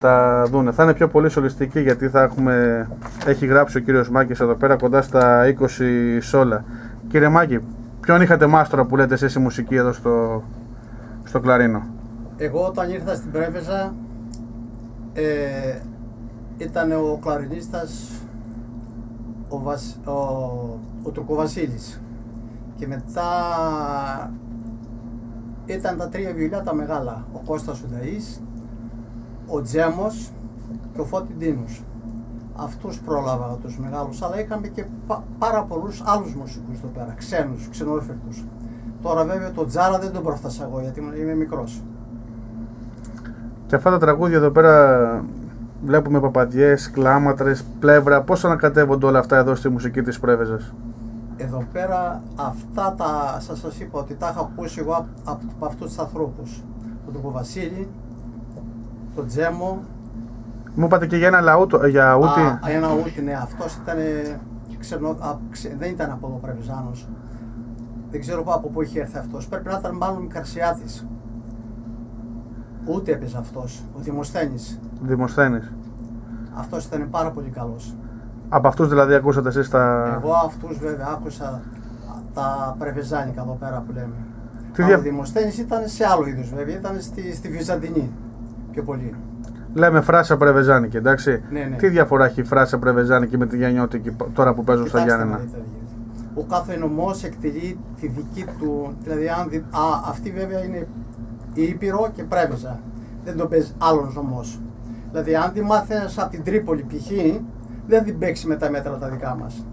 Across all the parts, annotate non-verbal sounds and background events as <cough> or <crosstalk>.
τα δούνε. Θα είναι πιο πολύ σολιστική γιατί θα έχουμε, έχει γράψει ο κύριος Μάκης εδώ πέρα κοντά στα 20 σόλα. Κύριε Μάκη, ποιον είχατε μάστορα που λέτε εσείς η μουσική εδώ στο, στο Κλαρίνο; Εγώ όταν ήρθα στην Πρέβεζα ε, ήταν ο κλαρινίστας ο, Βας, ο, ο Τουρκοβασίλης και μετά ήταν τα τρία βιολιά τα μεγάλα ο Κώστας Ουνταής ο Τζέμος και ο Φώτη Ντίνους. Αυτούς πρόλαβα τους μεγάλους, αλλά είχαμε και πάρα πολλούς άλλους μουσικούς εδώ πέρα, ξένους, ξενόφερτους. Τώρα βέβαια το Τζάρα δεν τον πρόφτασα εγώ γιατί είμαι μικρός. Και αυτά τα τραγούδια εδώ πέρα βλέπουμε παπαδιές, κλάματρες, πλεύρα. Πώς ανακατεύονται όλα αυτά εδώ στη μουσική της Πρέβεζας; Εδώ πέρα αυτά τα, σας σας είπα ότι τα είχα ακούσει εγώ από, από αυτούς τους ανθρώπους. Τον Βασίλη, το Τζέμο. Μου είπατε και για ένα λαούτο, για ούτι. Α, ένα ούτι, ναι. Αυτός ήταν. Ξενο, α, ξε, δεν ήταν από εδώ Πρεβιζάνο. Δεν ξέρω από πού είχε έρθει αυτός. Πρέπει να ήταν μάλλον Μικρασιάτη. Ούτε έπαιζε αυτός. Ο Δημοσθένης. Δημοσθένης. Αυτός ήταν πάρα πολύ καλός. Από αυτούς δηλαδή ακούσατε εσείς τα. Εγώ αυτούς βέβαια άκουσα τα πρεβεζάνικα εδώ πέρα που λέμε. Τι δια... Ο Δημοσθένης ήταν σε άλλο είδος βέβαια, ήταν στη, στη Βυζαντινή πιο πολύ. Λέμε φράσα πρεβεζάνικη, εντάξει. Ναι, ναι. Τι διαφορά έχει η φράσα πρεβεζάνικη με τη γεννιώτικη τώρα που παίζουν στα Γιάννενα; Ο κάθε νομός εκτελεί τη δική του. Δηλαδή, αν δι... Α, αυτή βέβαια είναι η Ήπειρο και πρέβεζα. Δεν το παίζει άλλος νομός. Δηλαδή, αν τη μάθει από την Τρίπολη π.χ., δεν την παίξεις με τα μέτρα τα δικά μας.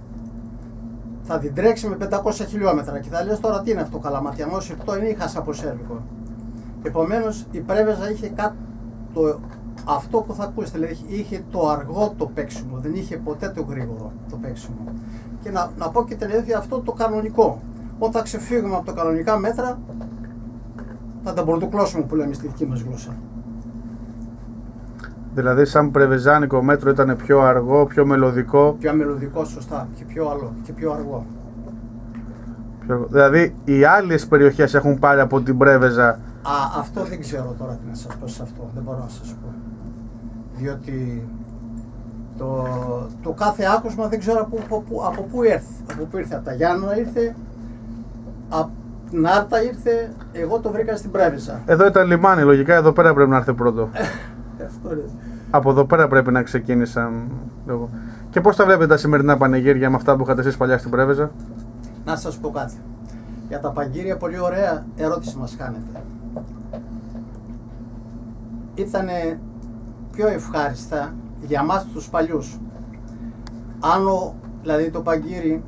Θα την τρέξει με 500 χιλιόμετρα και θα λες τώρα τι είναι αυτό, Καλαματιανό, αυτό είναι ή Χασαποσέρβικο. Επομένως η Πρέβεζα είχε κάτι το, αυτό που θα ακούσετε, δηλαδή είχε το αργό το παίξιμο, δεν είχε ποτέ το γρήγορο το παίξιμο. Και να, να πω και τελείως αυτό το κανονικό. Όταν ξεφύγουμε από τα κανονικά μέτρα, θα τα πρωτοκλώσουμε που λέμε στη δική μας γλώσσα. Δηλαδή, σαν πρεβεζάνικο μέτρο ήταν πιο αργό, πιο μελωδικό. Πιο μελωδικό, σωστά. Και πιο άλλο. Και πιο αργό. Πιο... Δηλαδή, οι άλλες περιοχές έχουν πάρει από την πρέβεζα Α, αυτό δεν ξέρω τώρα τι να σας πω σε αυτό, δεν μπορώ να σας πω. Διότι το, το κάθε άκουσμα δεν ξέρω από, από, από πού ήρθε. Από πού ήρθε, από τα Γιάννα ήρθε, από την Άρτα ήρθε, εγώ το βρήκα στην Πρέβισα. Εδώ ήταν λιμάνι, λογικά εδώ πέρα πρέπει να έρθει πρώτο. <laughs> αυτό είναι. Από εδώ πέρα πρέπει να ξεκίνησαν. Και πώς τα βλέπετε τα σημερινά πανηγύρια με αυτά που είχατε εσείς παλιά στην Πρέβεζα; Να σας πω κάτι. Για τα πανηγύρια, πολύ ωραία ερώτηση μας κάνετε ήταν πιο ευχάριστα για μας τους παλιούς. Αν δηλαδή το παγκύρι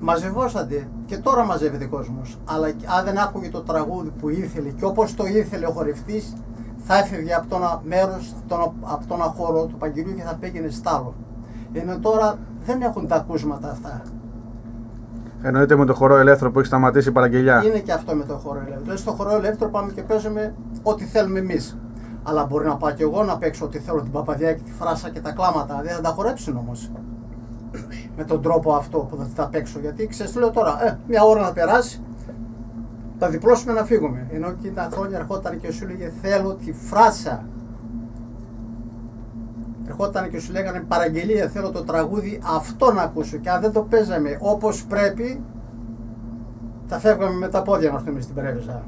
μαζευόσατε και τώρα μαζεύεται κόσμος, αλλά αν δεν άκουγε το τραγούδι που ήθελε και όπως το ήθελε ο χορευτής, θα έφευγε από το μέρος, από τον χώρο του παγκυριού και θα πήγαινε στάλο. Ενώ τώρα δεν έχουν τα ακούσματα αυτά. Εννοείται με το χορό ελεύθερο που έχει σταματήσει η παραγγελιά. Είναι και αυτό με το χορό ελεύθερο. Δηλαδή στο χορό ελεύθερο πάμε και παίζουμε ό,τι θέλουμε εμείς. Αλλά μπορεί να πάω και εγώ να παίξω ό,τι θέλω, την παπαδιά και τη φράσα και τα κλάματα. Δεν θα τα χορέψουν όμως. με τον τρόπο αυτό που θα τα παίξω. Γιατί ξέρεις, λέω τώρα, ε, μια ώρα να περάσει, θα διπλώσουμε να φύγουμε. Ενώ και τα χρόνια ερχόταν και σου λέγε Θέλω τη φράσα. Ερχόταν και σου λέγανε παραγγελία, θέλω το τραγούδι αυτό να ακούσω. Και αν δεν το παίζαμε όπως πρέπει, θα φεύγαμε με τα πόδια να έρθουμε στην Πρέβεζα.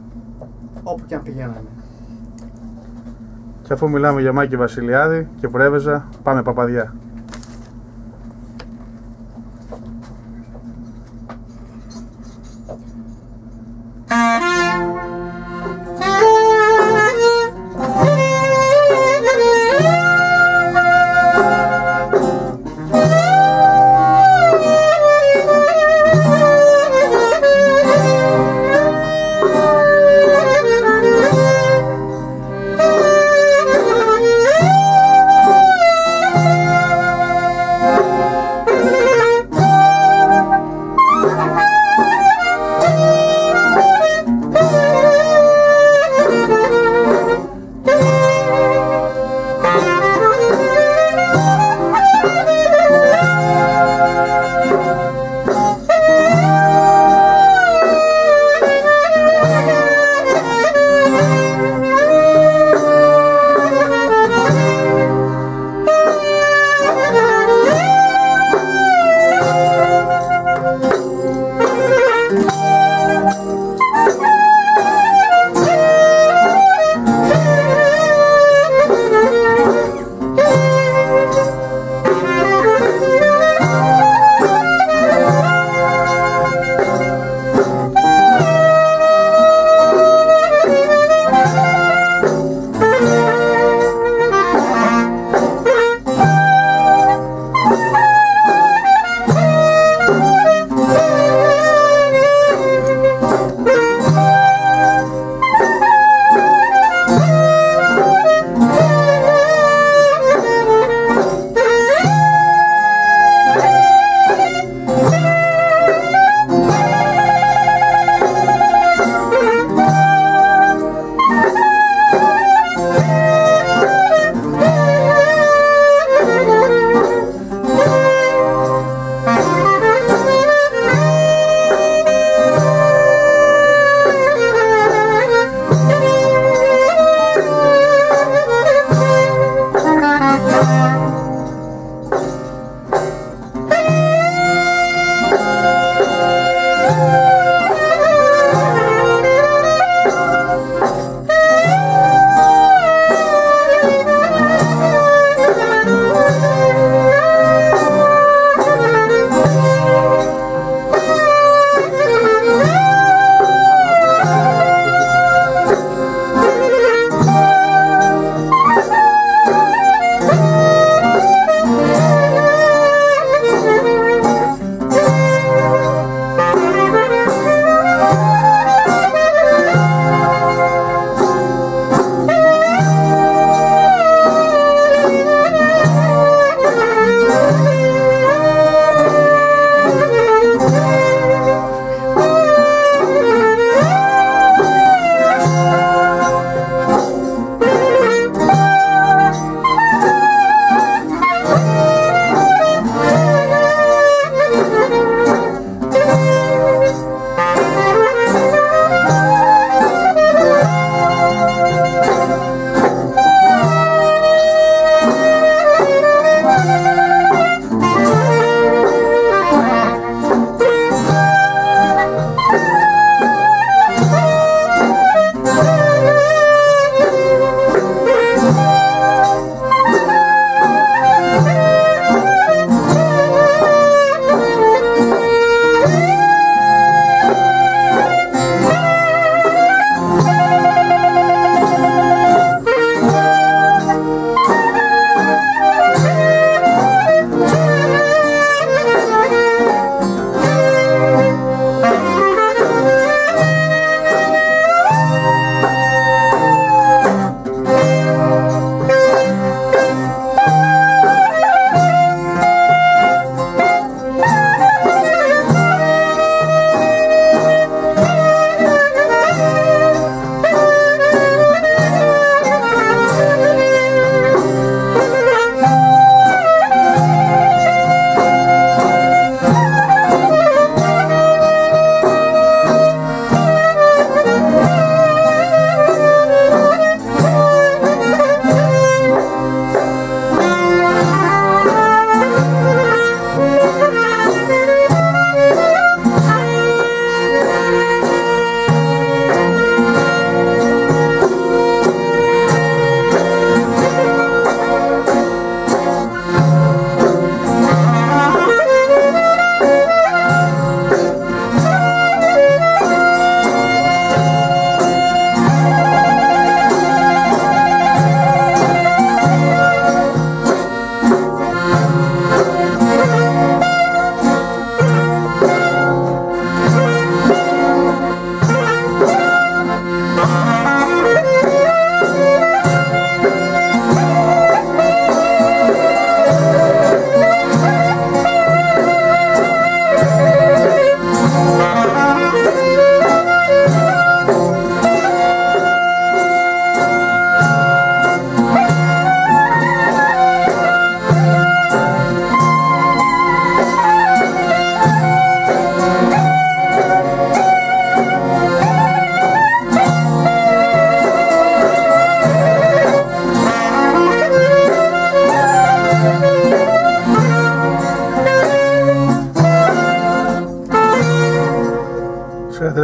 Όπου και αν πηγαίναμε. Και αφού μιλάμε για Μάκη Βασιλιάδη και Πρέβεζα, πάμε Παπαδιά.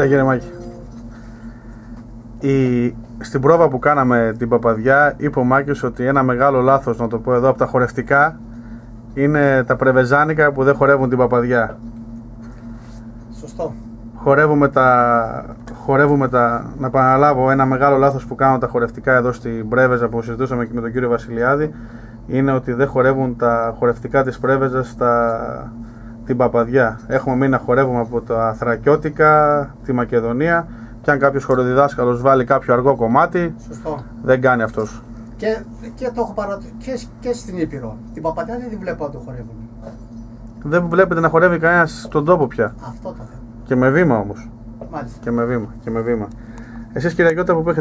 Κύριε Μάκη. Η... Στην πρόβα που κάναμε την Παπαδιά είπε ο Μάκης ότι ένα μεγάλο λάθος, να το πω εδώ, από τα χορευτικά είναι τα πρεβεζάνικα που δεν χορεύουν την Παπαδιά. Σωστό. Χορεύουμε τα, χορεύουμε τα, να επαναλάβω ένα μεγάλο λάθος που κάνουν τα χορευτικά εδώ στην Πρέβεζα που συζητούσαμε και με τον κύριο Βασιλιάδη είναι ότι δεν χορεύουν τα χορευτικά της Πρέβεζας στα, την Παπαδιά. Έχουμε μείνει να χορεύουμε από τα Θρακιώτικα, τη Μακεδονία και αν κάποιος χοροδιδάσκαλος βάλει κάποιο αργό κομμάτι Σωστό. δεν κάνει αυτός. Και, και το έχω παρατηρήσει και, και στην Ήπειρο. Την παπαδιά δεν τη βλέπω να το χορεύουν. Δεν βλέπετε να χορεύει κανένας στον τόπο πια. Αυτό το θέμα. Και με βήμα όμως. Μάλιστα. Και με βήμα. Και με βήμα. Εσείς κύριε Αγιώτα που